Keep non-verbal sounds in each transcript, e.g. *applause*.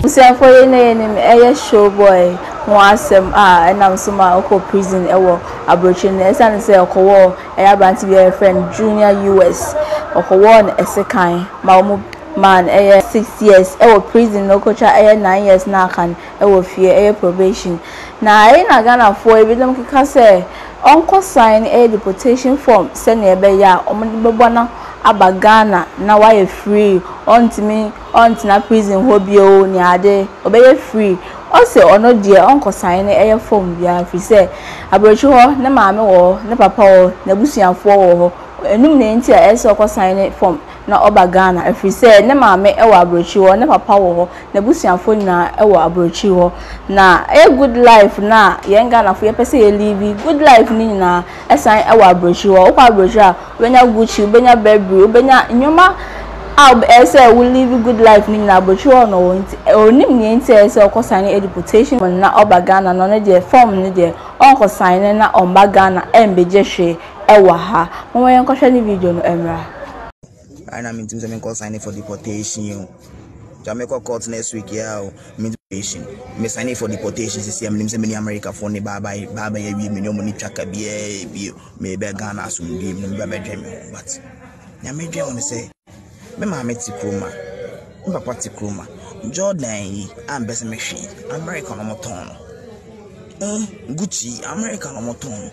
abusuafoɔ yi na yɛnim ɛyɛ showboy ho asɛm a ɛnam so ma ɔkɔ prison ɛwɔ aburokyire no ɛsiane sɛ ɔkɔwɔ ɛyɛ aberante bi a yɛfrɛ junior us ɔkɔwɔ no ɛsekan ma wɔn man ɛyɛ six years ɛwɔ prison na ɔkɔtwa ɛyɛ nine years na aka no ɛwɔ fie ɛyɛ probation. Na ɛyɛ na ghanafoɔ ebinom keka sɛ ɔnkɔ sign ɛyɛ deportation form sɛnea ɛbɛyɛ a wɔde bɛbɔ no aba ghana na wayɛ free. Ɔntumi ɔntena prison hɔ bio ne ade. Ɔbɛyɛ free. Ɔsɛ ɔno deɛ ɔnkɔ sign ɛyɛ form biara firi sɛ aburokyi hɔ ne maame wɔ hɔ ne papa wɔ hɔ n'abusuafoɔ wɔ hɔ. Enum na nti a ɛsɛ ɔkɔ sign form. Na ɔba ghana. Ɛfiri sɛ ne maame ɛwɔ aburokyi hɔ ne papa wɔ hɔ n'abusuafoɔ nyinaa ɛwɔ aburokyi hɔ. Na ɛyɛ good life na yɛn ghanafoɔ yɛpɛ sɛ yɛlivi. Good life ne nyinaa ɛsan ɛwɔ aburokyi hɔ. Wokɔ aburokyi a wobɛnya gucci wobɛnya burberry wobɛnya nneɛma a ɛsɛ wo live good life ne nyinaa. Aburokyi hɔ na ɔwɔ nti onim nea nti ɛsɛ ɔkɔ sign ɛde deportation na ɔba ghana na ɔno deɛ form ne deɛ ɔnkɔ sign na ɔmba ghana ɛmbɛgye wɔn ne. I know mean me call signing for deportation. Jamaica court next week, yeah, me deportation. Me signing for deportation. See, I'm say many America for ne baba baba ya bi me no money chaka bi bi me be Ghana asum bi me be be dream. But ya me dream say me ma me ti kroma. Me papa ti. Jordan yi am best me hwe. America no mo ton. Eh, Gucci, America no mo ton.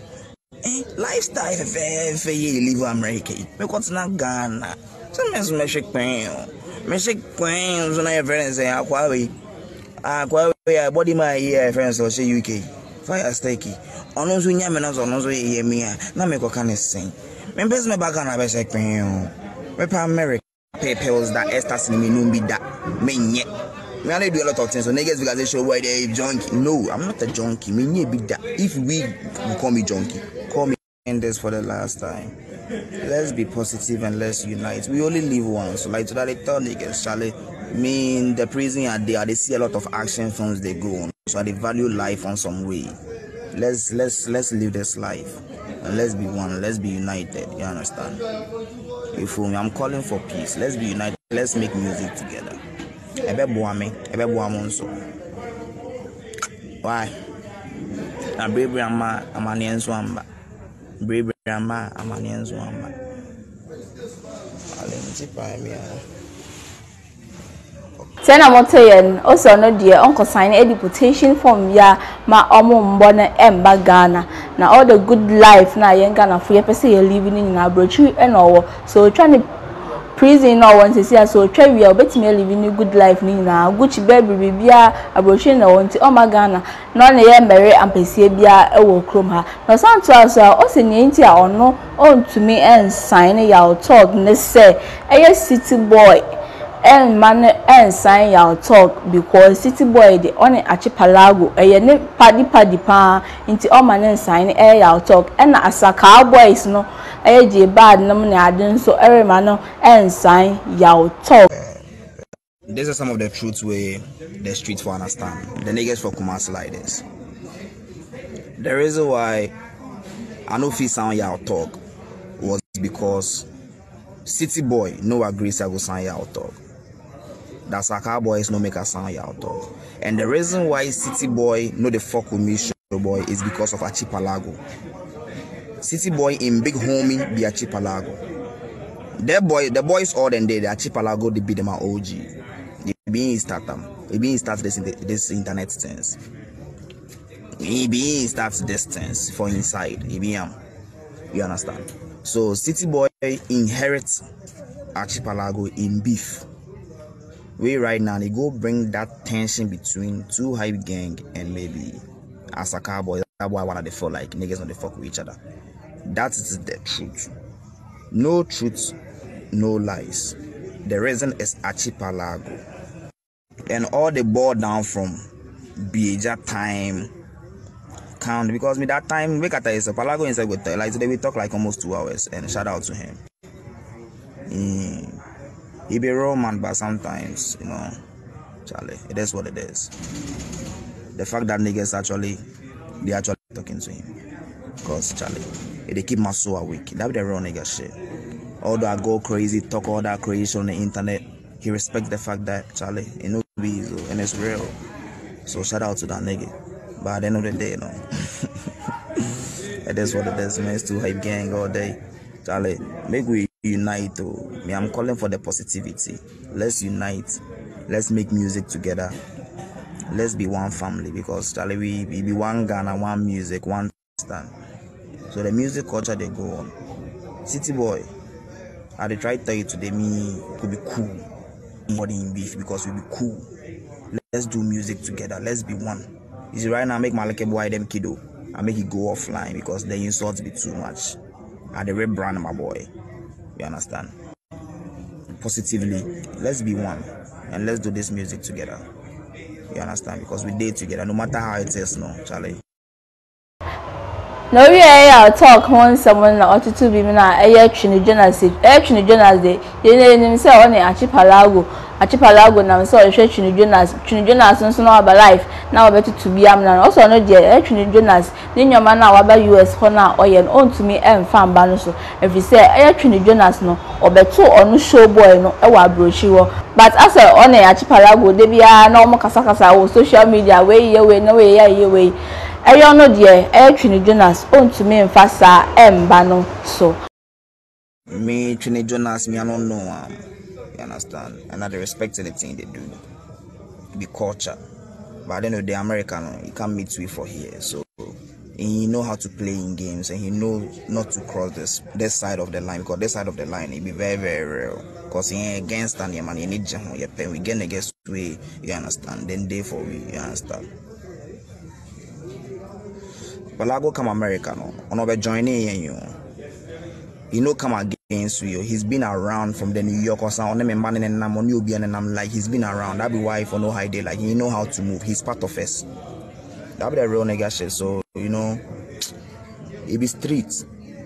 Eh, lifestyle fɛfɛɛfɛ yɛ live America yi. Me kɔtena Ghana. Saan mè se mè shek pen yon? Mè shek pen yon, sou nan yon a body man yon frens yon, UK. Fire steki. Anon sou nyan mè nan son, anon sou yon yon mi yon. Nan mè kwa kane sen. me mpè se mè bakan apè shek pen yon. Mè pa Amerik. Pay pills that estas ni mè nou mbi da. Mè nye. me only do a lot of things. So niggas because they show why they junkie. No, I'm not a junkie. Me need big that. If we, you call me junkie, call me and this for the last time. Let's be positive and let's unite. We only live once. Like today, they tell niggas, Charlie, me in the prison are there, they see a lot of action films they go on. So they value life on some way. Let's let's let's live this life. And let's be one. Let's be united. You understand? You feel me? I'm calling for peace. Let's be united. Let's make music together. Ebe buame, ebe buamu nso. Why? Bravery ama amani nso amba. Bravery ama amani nso amba. Ale a. na mote yɛn ɔsɛ ɔno deɛ ɔnkɔ sign a deportation form ya ma ɔmo mbɔ no ɛmba ghana na all the good life na yɛn ghanafo yɛpɛ sɛ yɛlive no nyinaa aburokyi ɛna ɔwɔ so ɔtwa ne prison na wọn sisi ase otwa wia obetumi alivi ne good life ne nyinaa. Gucci bẹẹbi bibia aburokyi na wọn ti ọma ghana. Na ọ na yɛ mmɛrɛ ampɛsie bia ɛwɔ kurom ha. Na ɔsan to aso a ɔsi nea nti a ɔno ɔntumi ɛnsan ne yɛ ɔtɔɔd ne sɛ ɛyɛ city boy ɛnma no ɛnsan yaw talk because city boy de ɔne achipalago ɛyɛ ne padi padi paa nti ɔma ne nsan no ɛyɛ yaw talk ɛna asakaa boys no ɛyɛ gye bad nom ne ade nso ɛrema no ɛnsan talk. These are some of the truths where the streets for understand. The niggas for Kumasi like this. The reason why I know feel sound y'all talk was because City Boy no agrees I go sound y'all talk. That's like our boys no make a sound y'all talk. And the reason why City Boy no the fuck with me show boy is because of Achipalago. City Boy in big homie be Achipalago. The boy the boys all then they the Achipalago they be them a OG. They being start them. They be in start this this internet things. He being starts distance for inside. He be um, you understand? So City Boy inherits Archipelago in beef. We right now they go bring that tension between two hype gang and maybe Asakaa boy. That boy wanna they feel like niggas not they fuck with each other. That is the truth. No truth, no lies. The reason is Archipelago. And all the ball down from Beja time count because me that time we got is Palago inside with like today we talk like almost two hours and shout out to him. He, he be Roman but sometimes, you know, Charlie, it is what it is. The fact that niggas actually they actually talking to him. Cause Charlie, they keep my soul awake. That be the real nigga shit. Although I go crazy, talk all that crazy on the internet, he respect the fact that Charlie, you know, be oh, and it's real. So shout out to that nigga. But at the end of the day, you know, *laughs* it is what it is, man. It's too hype gang all day. Charlie, make we unite though. Me, I'm calling for the positivity. Let's unite. Let's make music together. Let's be one family because Charlie, we, we be one Ghana, one music, one stand. So the music culture they go on. City boy, I dey try tell you today, me could be cool. Body in beef because we be cool. Let's do music together. Let's be one. You see, right now, make Malake boy them kiddo. Oh. I make it go offline because the insults be too much. I the red brand my boy. You understand? Positively, let's be one and let's do this music together. You understand? Because we did together, no matter how it is, no, Charlie. na owie a talk ho nsɛm na ɔtoto bi mu na ɛyɛ twene jonas ɛyɛ twene jonas de yɛn anim sɛ ɔne achipalago achipalago nam sɛ ɔhwɛ twene jonas twene jonas nso na ɔba life na ɔbɛtoto bi amuna no. Ɔsɔ ɔno deɛ twene jonas. Ne nneɛma no waba us hɔ no ɔyɛ no ɔntumi ɛmfa mba no so. Ɛfiri sɛ ɛyɛ twene jonas no ɔbɛto ɔno show no ɛwɔ aburokyi hɔ. But asɛ ɔne achipalago de na ɔmo kasakasa wɔ social media wei yɛ wei na wei yɛ yɛ wei. Ɛyɛ ɔno deɛ ɛyɛ twene jonas ɔntumi nfa saa ɛmba no so. Me, Trini Jonas, me, I don't know. You understand? And I respect anything they do. It be culture. But the end of the American, you can't meet with for here. So he know how to play in games and he know not to cross this this side of the line because this side of the line it be very very real because he ain't against and man you need jam your pen we get against way you understand then day for we you understand but I go come America no on over joining you he know come against you. He's been around from the New York or something. Them man and nam on you and I'm like he's been around. That be why for no high day like he know how to move. He's part of us. That be the real nigga shit. So you know it be street.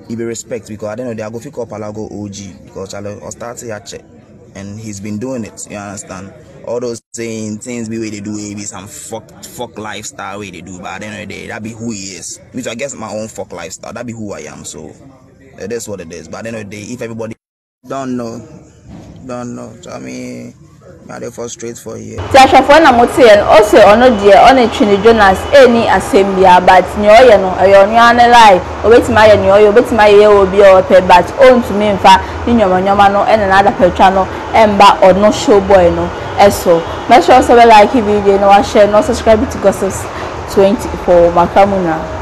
It be respect because I don't know they go pick up Alago OG because I'll start to check and he's been doing it. You understand? All those saying things be way they do. It be some fuck fuck lifestyle way they do. But at the end of the day that be who he is. Which I guess my own fuck lifestyle. That be who I am so it is what it is but at the end of the day if everybody don't know. Don't know. So I mean ti ahwɛfoɔ na mo te yɛ no ɔsɛ ɔno deɛ ɔne twene jonas ɛni asɛm bia but nea ɔyɛ no ɛyɛ ɔno ara ne lie obetumi ayɛ nea ɔyɛ obetumi ayɛ yɛ wɔ bi a ɔpɛ but ɔntumi nfa ne nyɔmanyɔma no ɛna n'adapɛtwa no ɛmba ɔno show boy no ɛso mɛsɛ ɔsɛ bɛ like video na wahyɛ na ɔsubscribe to gossips twenty for makamuna.